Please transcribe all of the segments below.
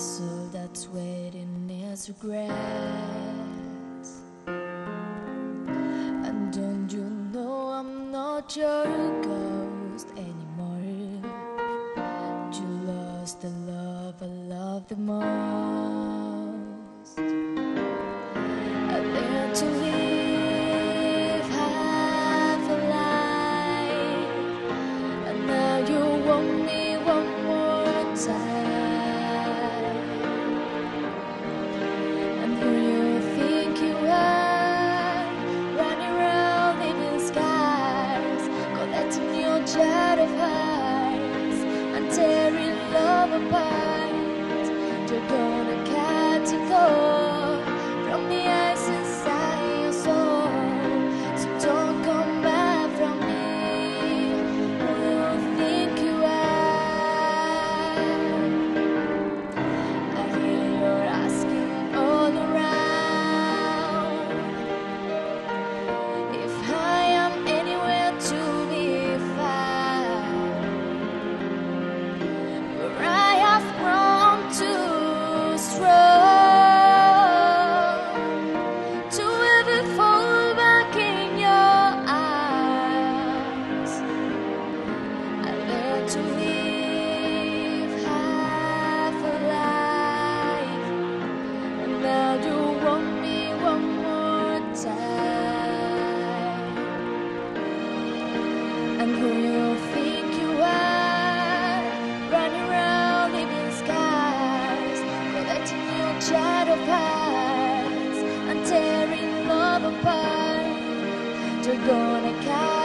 So that's waiting is regret. And don't you know I'm not your ghost anymore? You lost the love I loved the most. apart. and tearing love apart. You're gonna catch.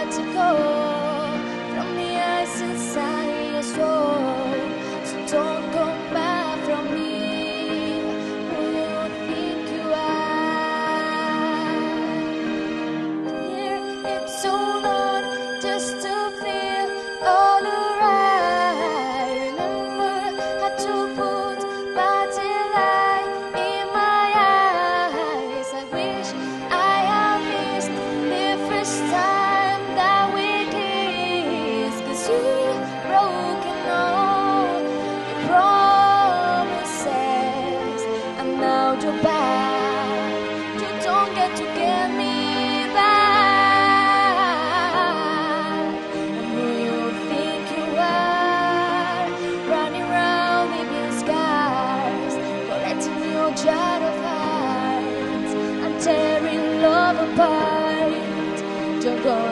가져가